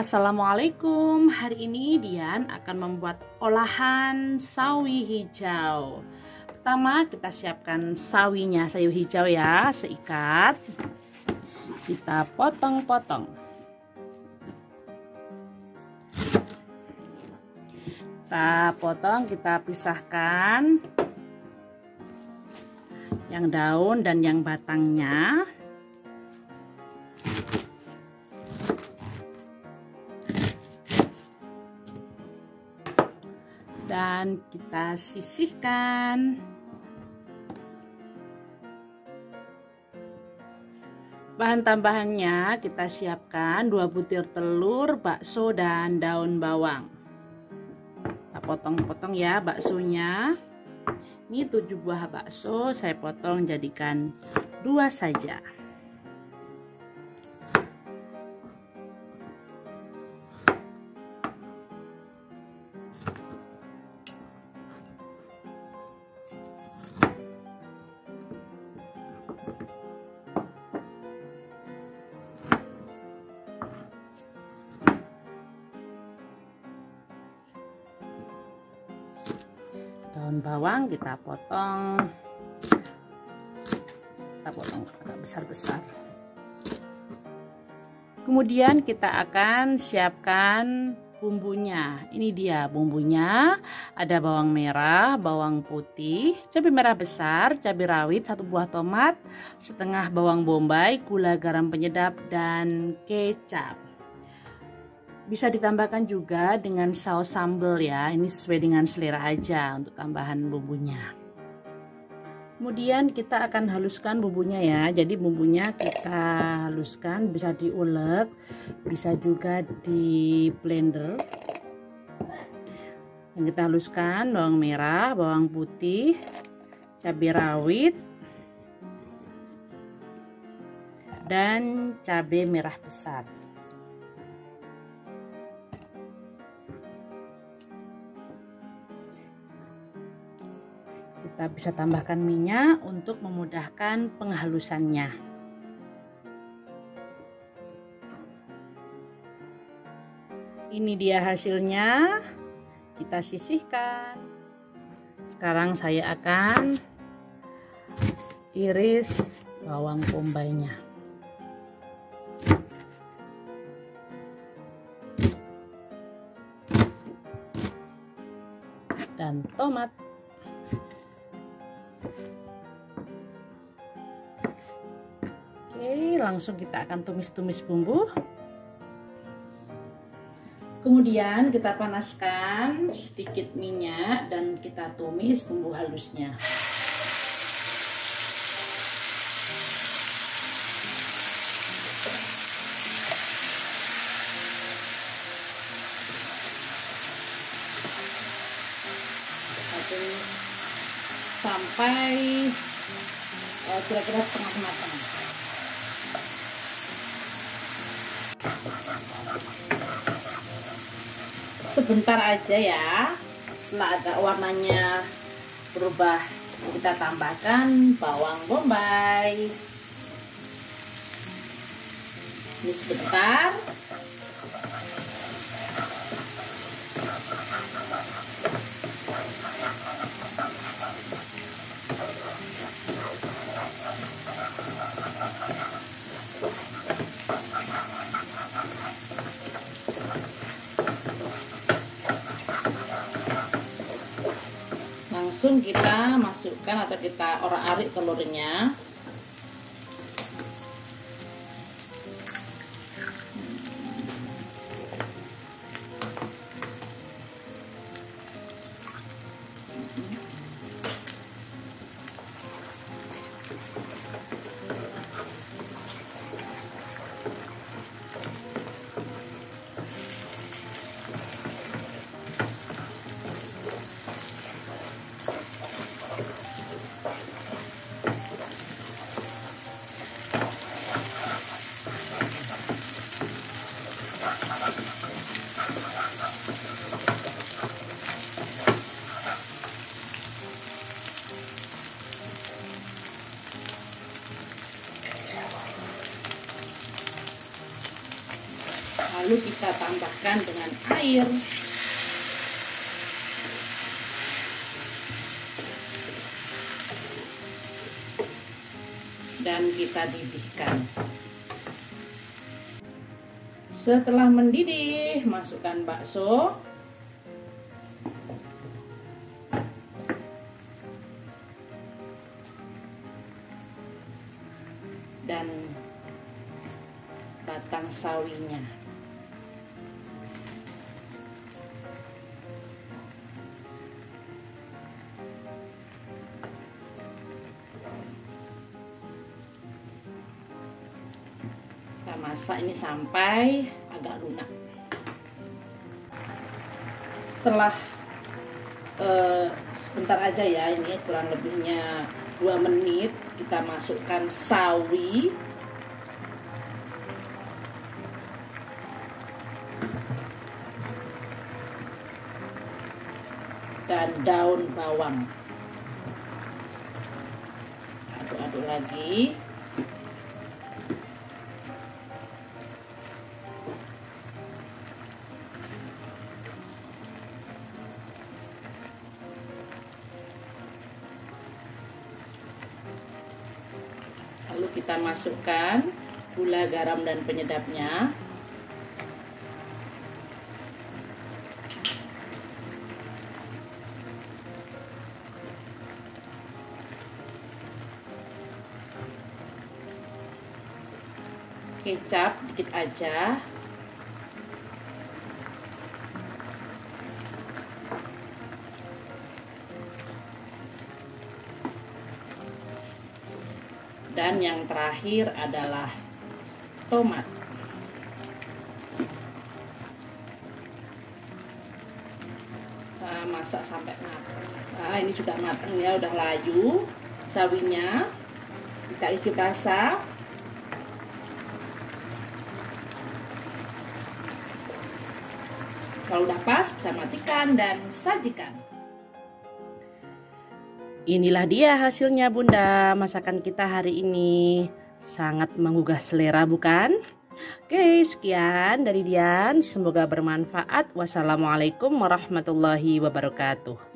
Assalamualaikum, hari ini Dian akan membuat olahan sawi hijau. Pertama kita siapkan sawinya, sawi hijau ya, seikat. Kita potong-potong. Kita potong, kita pisahkan Yang daun dan yang batangnya dan kita sisihkan. Bahan tambahannya kita siapkan 2 butir telur bakso dan daun bawang. Kita potong-potong ya baksonya. Ini 7 buah bakso saya potong jadikan dua saja daun bawang kita potong. Kita potong agak besar-besar. Kemudian kita akan siapkan bumbunya ini dia bumbunya ada bawang merah bawang putih cabai merah besar cabai rawit satu buah tomat setengah bawang bombay gula garam penyedap dan kecap bisa ditambahkan juga dengan saus sambal ya. Ini sesuai dengan selera aja untuk tambahan bumbunya. Kemudian kita akan haluskan bumbunya ya. Jadi bumbunya kita haluskan bisa diulek, bisa juga di blender. Yang kita haluskan bawang merah, bawang putih, cabai rawit, dan cabai merah besar. Kita bisa tambahkan minyak untuk memudahkan penghalusannya. Ini dia hasilnya. Kita sisihkan. Sekarang saya akan iris bawang bombaynya dan tomat Oke, langsung kita akan tumis-tumis bumbu. Kemudian kita panaskan sedikit minyak dan kita tumis bumbu halusnya. sampai eh, kira-kira setengah matang. Sebentar aja ya. Setelah agak warnanya berubah. Kita tambahkan bawang bombay. Ini sebentar langsung kita masukkan atau kita orak-arik telurnya lalu kita tambahkan dengan air. Dan kita didihkan. Setelah mendidih masukkan bakso. Dan batang sawinya masak ini sampai agak lunak. Setelah uh, sebentar aja ya ini kurang lebihnya 2 menit kita masukkan sawi. Dan daun bawang. Aduk-aduk lagi lalu kita masukkan gula garam dan penyedapnya. Kecap dikit aja dan yang terakhir adalah tomat. Masak sampai matang. Nah ini juga matang ya udah layu sawinya. Kita icip rasa kalau udah pas bisa matikan dan sajikan Inilah dia hasilnya bunda. Masakan kita hari ini Sangat menggugah selera bukan? Oke sekian dari Dian. Semoga bermanfaat. Wassalamualaikum warahmatullahi wabarakatuh